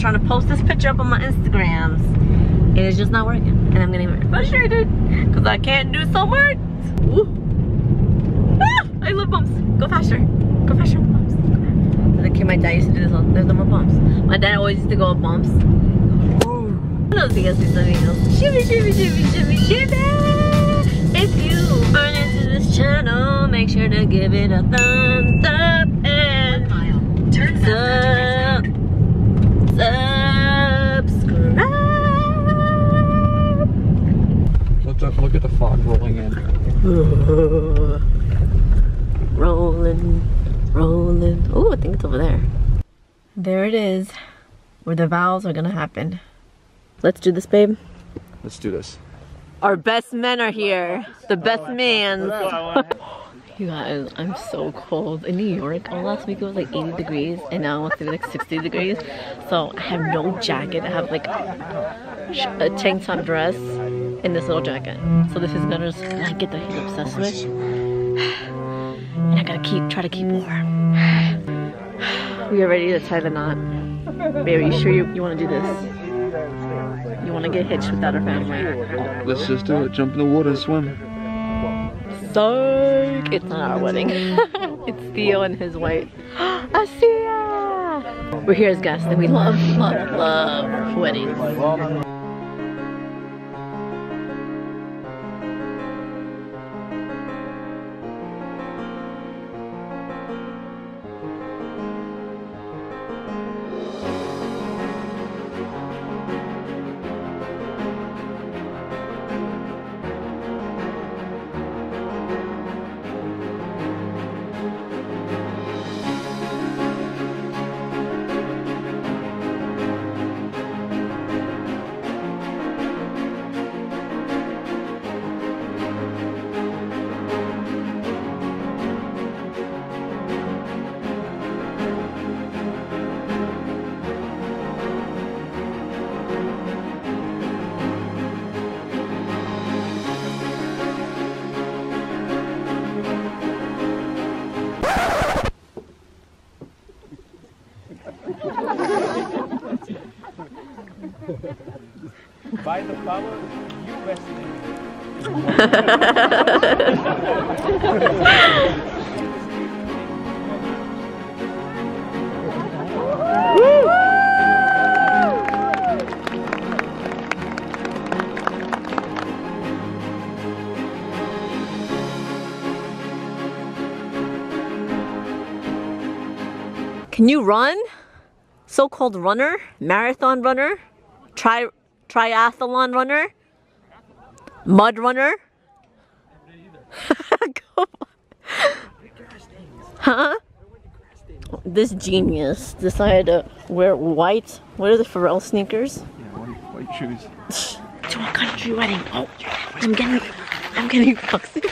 trying to post this picture up on my Instagrams. And it's just not working. And I'm getting very frustrated because I can't do so much. Ah, I love bumps. Go faster. Go faster bumps. As a kid, my dad used to do this There's no more bumps. My dad always used to go up bumps. Ooh. Los días mis amigos. Shimmy, shimmy, shimmy, shimmy, shimmy. If you are into this channel, make sure to give it a thumbs fog rolling in. rolling, rolling. Oh, I think it's over there. There it is, where the vows are gonna happen. Let's do this, babe. Let's do this. Our best men are here. The best man. you guys, I'm so cold. In New York, all last week it was like 80 degrees, and now it's like 60 degrees. So I have no jacket. I have like a tank top dress and this little jacket. So this is Gunner's blanket that he's obsessed with. And I gotta keep, try to keep warm. We are ready to tie the knot. Baby, you sure you, you wanna do this? You wanna get hitched without our family? Let's just do it. Jump in the water and swim. Psych! It's not our wedding. it's Theo and his wife. Asia! We're here as guests and we love, love, love weddings. Can you run? So-called runner? Marathon runner? Tri triathlon runner? Mud runner? Huh? This genius decided to wear white, what are the Pharrell sneakers? Yeah, white, white shoes. To a country wedding. Oh, I'm getting, I'm getting foxy.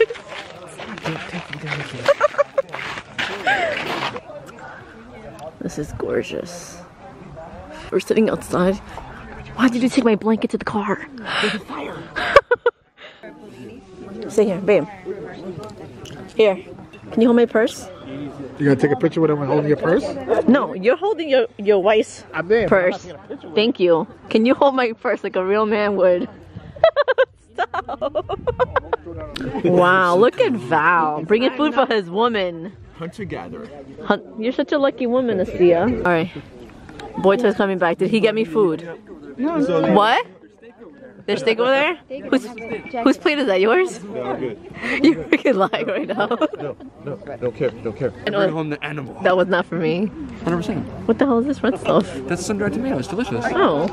this is gorgeous. We're sitting outside. Why did you take my blanket to the car? There's a fire. Stay here, babe. Here. Can you hold my purse? You gonna take a picture with him holding your purse? No, you're holding your, your wife's there. purse. Thank you. Can you hold my purse like a real man would? Stop. wow, look at Val. Bringing food for his woman. Hunter gatherer. Hun- You're such a lucky woman, Astia. Alright. Boy toy's coming back. Did he get me food? What? There's steak over there? Whose, whose plate is that? Yours? No, good. You're freaking lying right now. No, no, don't care, don't care. I Bring home the animal. That was not for me. 100%. What the hell is this red stuff? That's sun-dried tomato. It's delicious. Oh,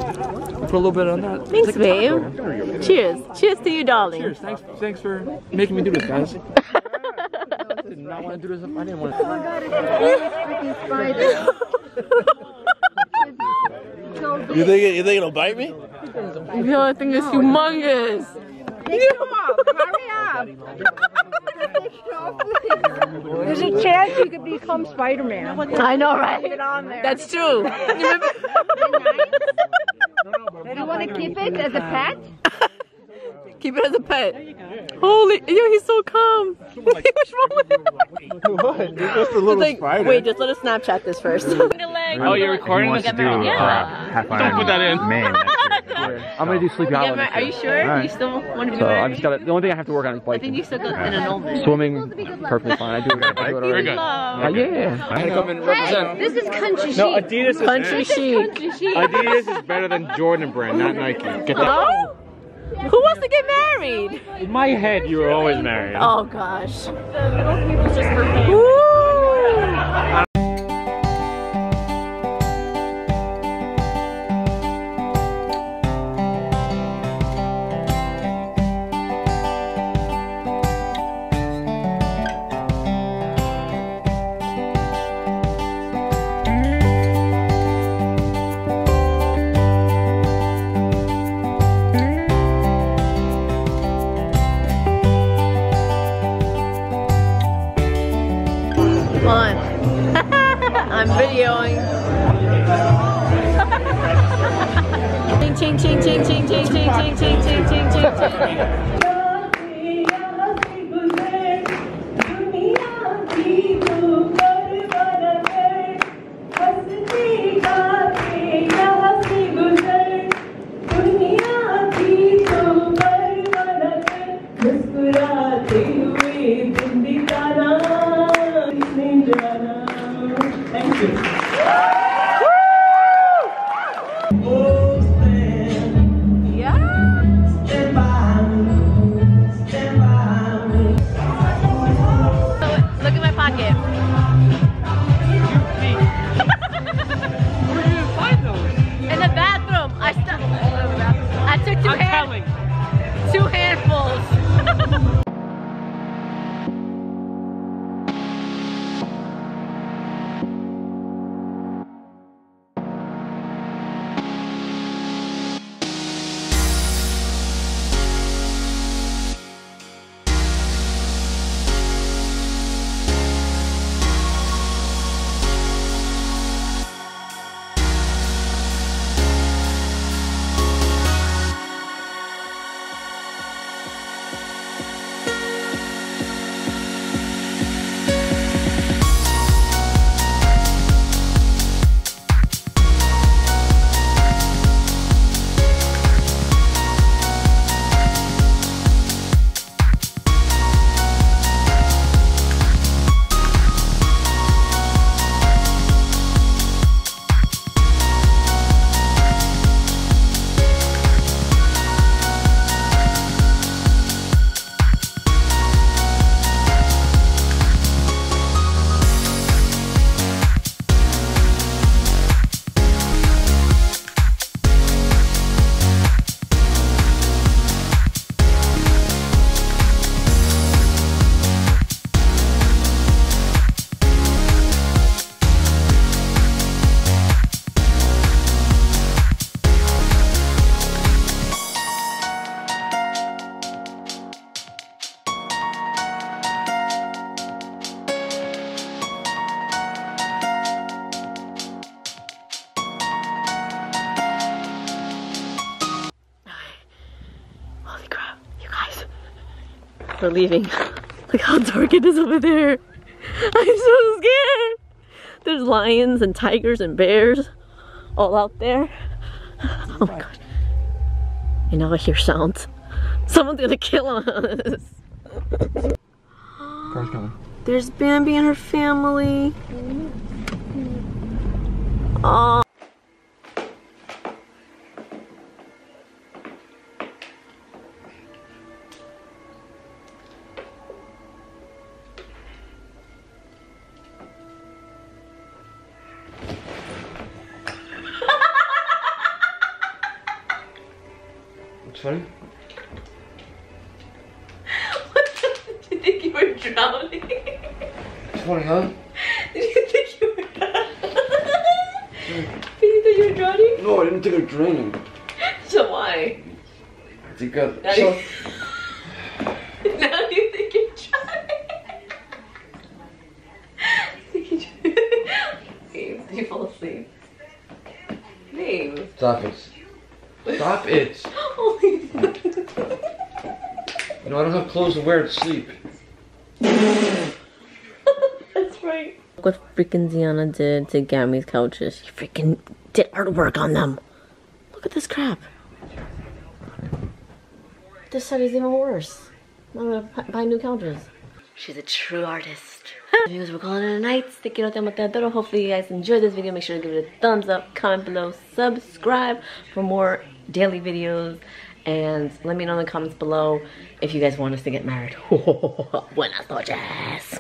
Put a little bit on that. thanks, like babe. There you go. Cheers. Cheers to you, darling. Cheers. Thanks, thanks for making me do this, guys. I did not want to do this. I didn't want to. You think you think it'll bite me? Yo, I think it's humongous. There's a chance you could become Spider-Man. I know, right? Get on there. That's true. Do you want to keep it as a pet? Keep it as a pet. Holy, yo, he's so calm. What's wrong with him? What? It's just a He's little like, spider. wait, just let us Snapchat this first. Oh, you're recording this? Yeah. Don't put that in. I'm gonna do Sleepy Yeah, Hollow. man, next are you sure? Alright. You still want to be So I married? just gotta. The only thing I have to work on is I biking. think you still got an annulment. Swimming, perfectly fine. I do it. I do it already. good. Uh, yeah, yeah. I had to come and represent. This is country No. Adidas is Country chic. Country chic. Adidas is better than Jordan brand, not Nike. Get that. Oh? Who wants to get married? In my head, you were always married. Oh gosh. Woo! Hold on. I'm videoing. ching ching ching ching ching ching ching ching ching ching ching ching. We're leaving. Look how dark it is over there. I'm so scared. There's lions and tigers and bears all out there. Oh my god. And now I hear sounds. Someone's gonna kill us. Car's coming. There's Bambi and her family. Oh. Funny? Did you think you were drowning? Funny, huh? Did you think you were drowning? Did you think you were drowning? No, I didn't think of draining. So why? I I... Now So, you, now you think you're drowning? Think you're drowning? Babe, did you fall asleep? Babe. stop it. Stop it. You know, I don't have clothes to wear to sleep. That's right. Look what freaking Ziana did to Gammy's couches. She freaking did artwork on them. Look at this crap. This side is even worse. I'm gonna buy new couches. She's a true artist. Amigos, we're calling it a night. Stick it out there, Hopefully you guys enjoyed this video. Make sure to give it a thumbs up, comment below, subscribe for more daily videos. And let me know in the comments below if you guys want us to get married. Buenas noches.